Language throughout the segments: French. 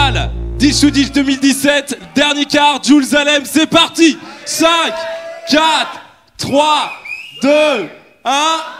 finale 10 ou 10 2017, dernier quart, Jules Alem, c'est parti 5, 4, 3, 2, 1.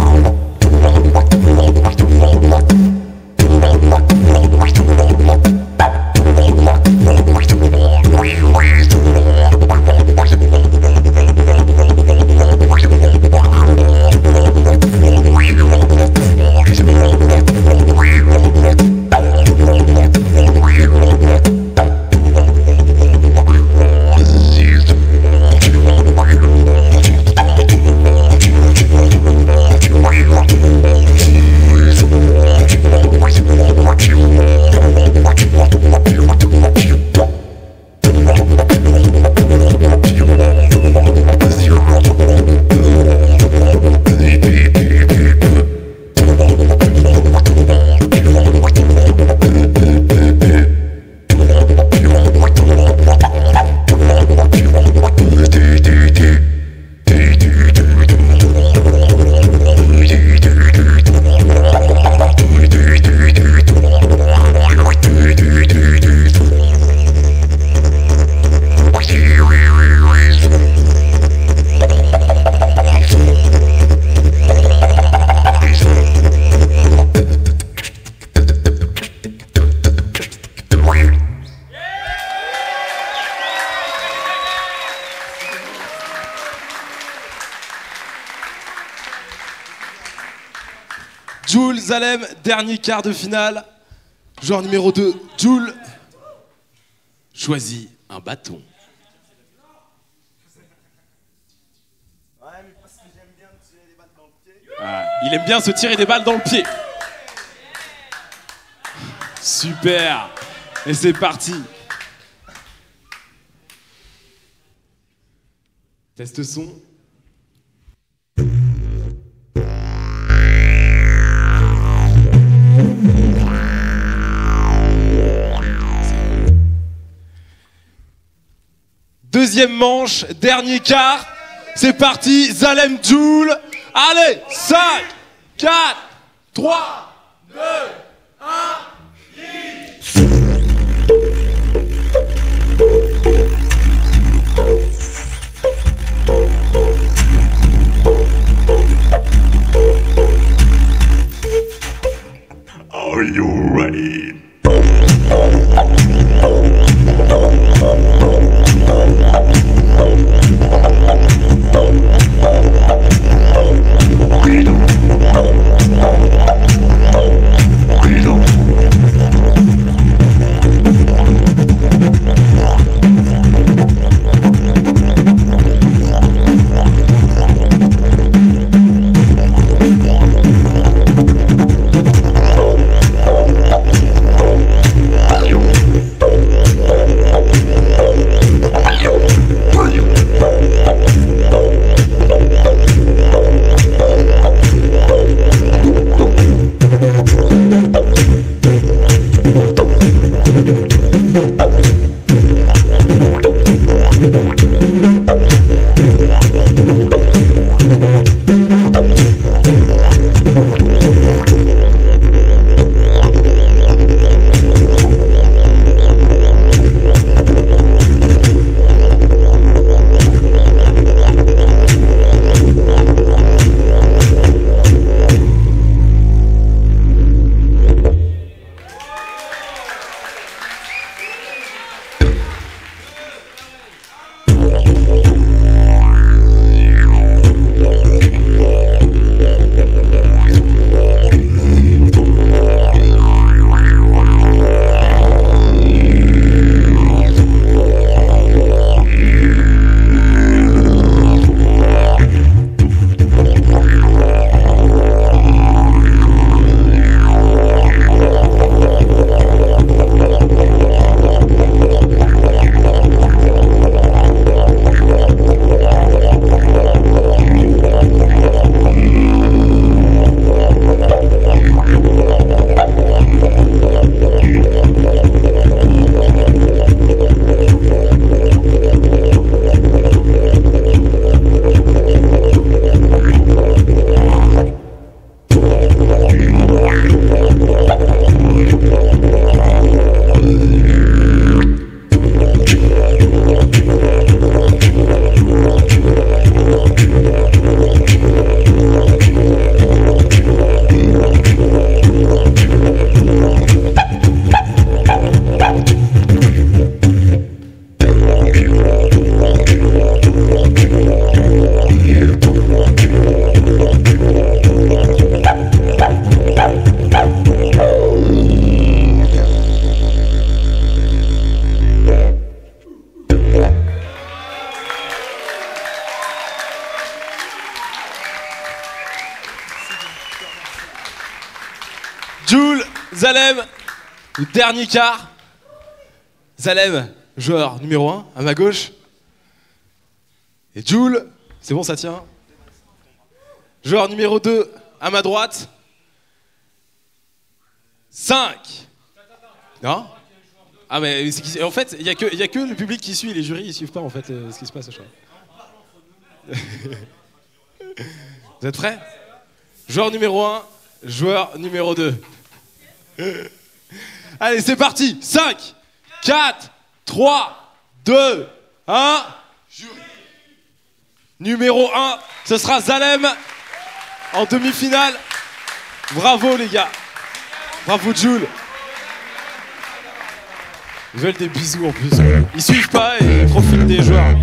Jules Zalem, dernier quart de finale. Joueur numéro 2, Jules choisis un bâton. Ah, il aime bien se tirer des balles dans le pied. Super. Et c'est parti. Test son. deuxième manche, dernier quart. C'est parti, Zalem Joule. Allez, 5, 4, 3, 2, Zalem, le dernier quart. Zalem, joueur numéro 1, à ma gauche. Et Jules, c'est bon, ça tient. Joueur numéro 2, à ma droite. 5. Non? Ah, mais c'est en fait, il n'y a, que- le public qui suit, les jurys, ils suivent pas en fait euh, ce qui se passe. je. Vous êtes prêts? Joueur numéro 1, joueur numéro 2. Allez, c'est parti 5, 4, 3, 2, 1. Numéro 1, ce sera Zalem en demi-finale. Bravo les gars. Bravo Jules. Ils veulent des bisous en plus. Ils suivent pas et ils profitent des joueurs.